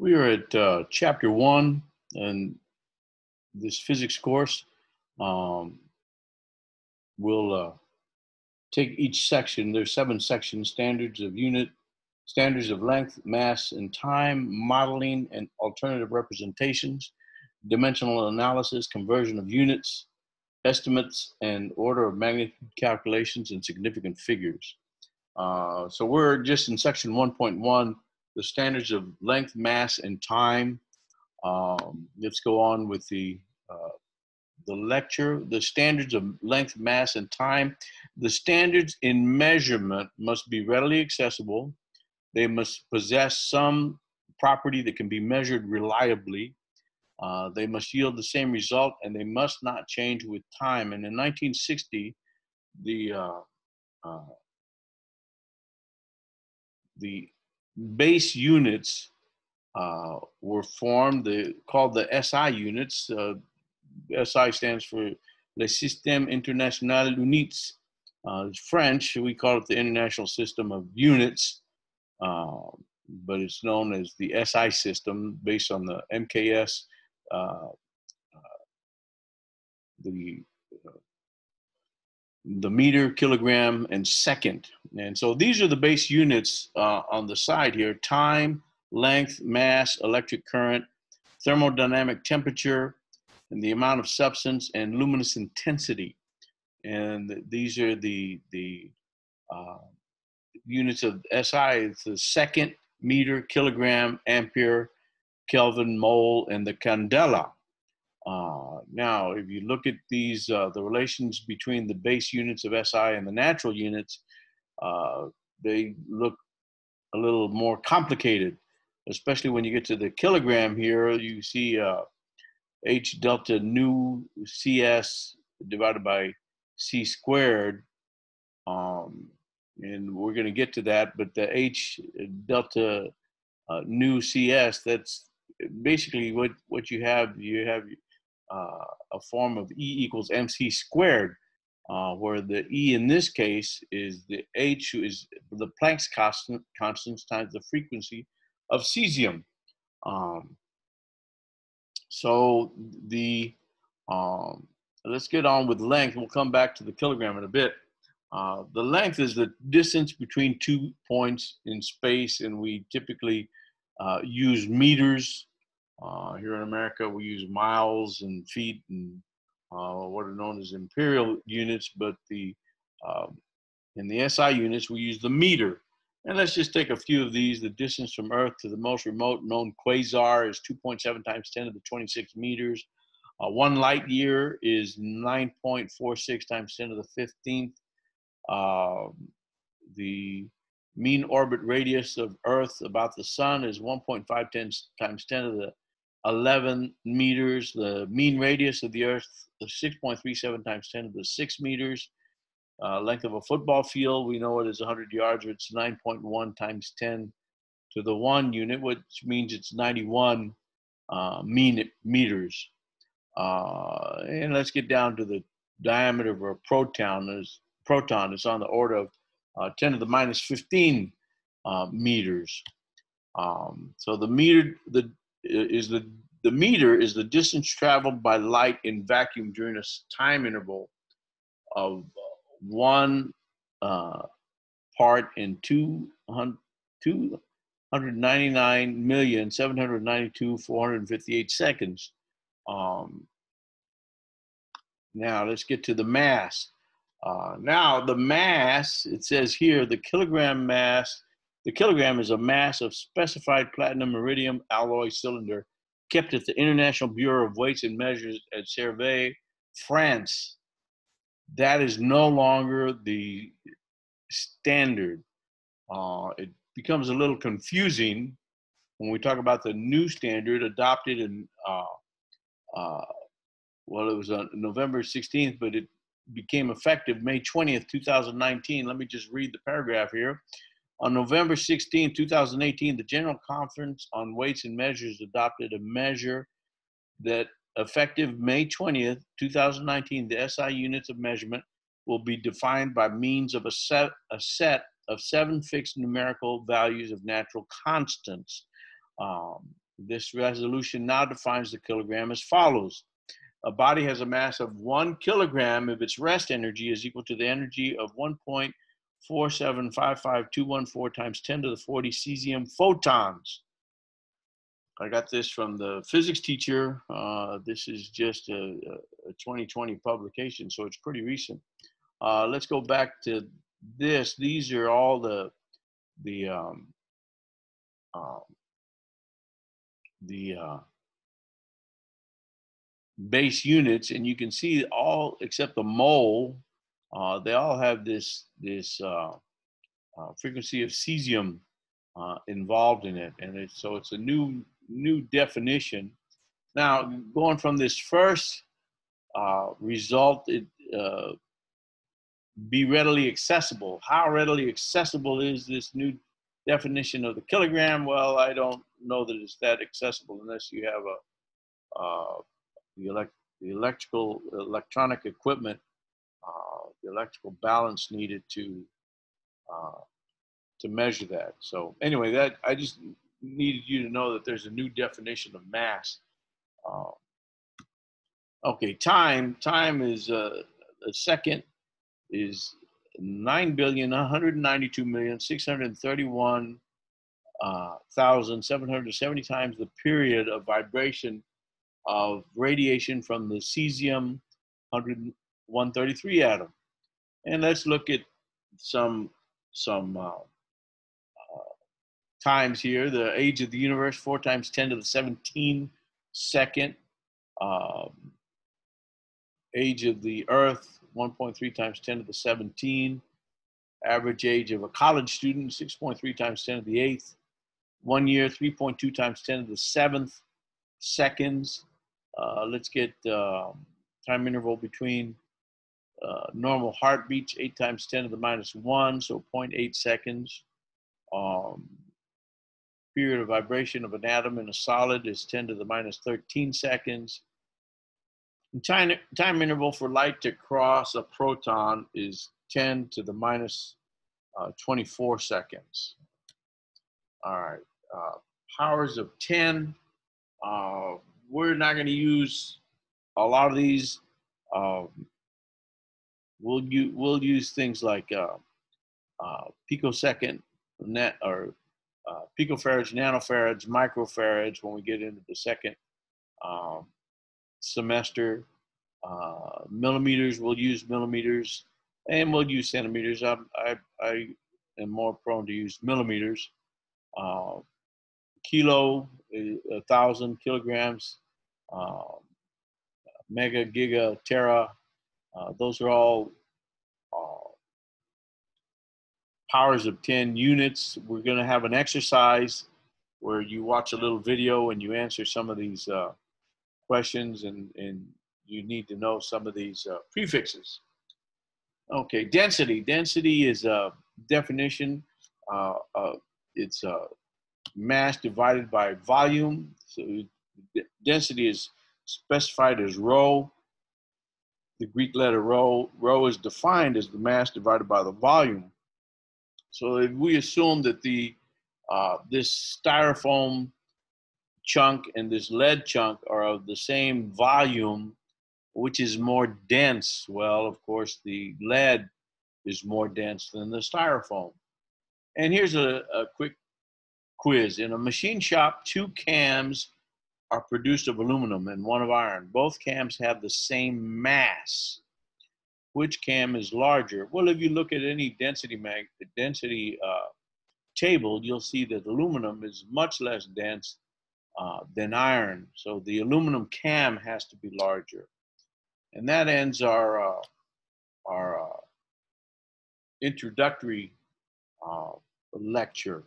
We are at uh, chapter one in this physics course. Um, we'll uh, take each section. There's seven sections: standards of unit, standards of length, mass, and time, modeling and alternative representations, dimensional analysis, conversion of units, estimates, and order of magnitude calculations, and significant figures. Uh, so we're just in section 1.1 the standards of length, mass, and time. Um, let's go on with the uh, the lecture. The standards of length, mass, and time. The standards in measurement must be readily accessible. They must possess some property that can be measured reliably. Uh, they must yield the same result, and they must not change with time. And in 1960, the uh, uh, the base units uh, were formed, the, called the SI units. Uh, SI stands for Le Système International Units. Uh, it's French, we call it the International System of Units, uh, but it's known as the SI system based on the MKS, uh, uh, the the meter, kilogram, and second. And so these are the base units uh, on the side here, time, length, mass, electric current, thermodynamic temperature, and the amount of substance and luminous intensity. And these are the, the uh, units of SI, it's the second, meter, kilogram, ampere, Kelvin, mole, and the candela. Now, if you look at these, uh, the relations between the base units of SI and the natural units, uh, they look a little more complicated, especially when you get to the kilogram here, you see uh, H delta nu CS divided by C squared. Um, and we're going to get to that, but the H delta uh, nu CS, that's basically what, what you have. You have uh, a form of E equals mc squared, uh, where the E in this case is the H is the Planck's constant constants times the frequency of cesium. Um, so the um, let's get on with length. We'll come back to the kilogram in a bit. Uh, the length is the distance between two points in space, and we typically uh, use meters uh, here in America, we use miles and feet and uh, what are known as imperial units, but the um, in the SI units, we use the meter. And let's just take a few of these. The distance from Earth to the most remote known quasar is 2.7 times 10 to the 26 meters. Uh, one light year is 9.46 times 10 to the 15th. Uh, the mean orbit radius of Earth about the sun is 1.5 times 10 to the 11 meters. The mean radius of the Earth is 6.37 times 10 to the 6 meters. Uh, length of a football field, we know it is 100 yards, or it's 9.1 times 10 to the 1 unit, which means it's 91 uh, mean meters. Uh, and let's get down to the diameter of a proton. Is proton is on the order of uh, 10 to the minus 15 uh, meters. Um, so the meter, the is the the meter is the distance traveled by light in vacuum during a time interval of one uh, part in 299,792,458 seconds. Um, now let's get to the mass. Uh, now the mass, it says here, the kilogram mass the kilogram is a mass of specified platinum iridium alloy cylinder kept at the International Bureau of Weights and Measures at Sèvres, France. That is no longer the standard. Uh, it becomes a little confusing when we talk about the new standard adopted in, uh, uh, well, it was on November 16th, but it became effective May 20th, 2019. Let me just read the paragraph here. On November 16, 2018, the General Conference on Weights and Measures adopted a measure that effective May 20th, 2019, the SI units of measurement will be defined by means of a set, a set of seven fixed numerical values of natural constants. Um, This resolution now defines the kilogram as follows. A body has a mass of one kilogram if its rest energy is equal to the energy of 1.4755214 times 10 to the 40 cesium photons. I got this from the physics teacher. Uh, this is just a, a, 2020 publication, so it's pretty recent. Uh, let's go back to this. These are all the the um, um, the uh, base units, and you can see all except the mole. Uh, they all have this this uh, uh, frequency of cesium involved in it, and so it's a new new definition. Now, going from this first uh, result, it uh, be readily accessible. How readily accessible is this new definition of the kilogram? Well, I don't know that it's that accessible unless you have a uh, the, elect, the electrical electronic equipment, uh, the electrical balance needed to uh, to measure that. So anyway, that I just needed you to know that there's a new definition of mass. Uh, okay, time. Time is uh, a second is nine billion one hundred ninety-two million six hundred thirty-one uh, thousand seven hundred seventy times the period of vibration of radiation from the cesium 133 atom. And let's look at some some uh, times here. The age of the universe, 4 times 10 to the 17 second. Um, age of the earth, 1.3 times 10 to the 17. Average age of a college student, 6.3 times 10 to the 8th. One year, 3.2 times 10 to the 7th seconds. Uh, let's get uh, time interval between uh, normal heartbeats, 8 times 10 to the minus 1, so 0.8 seconds. Um, period of vibration of an atom in a solid is 10 to the minus 13 seconds. And time, time interval for light to cross a proton is 10 to the minus, uh, 24 seconds. All right, uh, powers of 10. Uh, we're not going to use a lot of these. Um, we'll, we'll use things like uh, uh, picosecond net or uh, picofarads, nanofarads, microfarads when we get into the second um, semester. Uh, millimeters, we'll use millimeters, and we'll use centimeters. I, I, I am more prone to use millimeters. Uh, kilo, a thousand kilograms, um, mega, giga, tera. Uh, those are all powers of 10 units. We're going to have an exercise where you watch a little video and you answer some of these uh, questions and, and you need to know some of these uh, prefixes. Okay, density. Density is a definition. Uh, uh it's a mass divided by volume. So density is specified as rho. The Greek letter rho. Rho is defined as the mass divided by the volume. So if we assume that the uh, this styrofoam chunk and this lead chunk are of the same volume, which is more dense, well, of course, the lead is more dense than the styrofoam. And here's a, a quick quiz. In a machine shop, two cams are produced of aluminum and one of iron. Both cams have the same mass which cam is larger? Well, if you look at any density mag, density uh, table, you'll see that aluminum is much less dense uh, than iron. So the aluminum cam has to be larger. And that ends our, uh, our uh, introductory uh, lecture.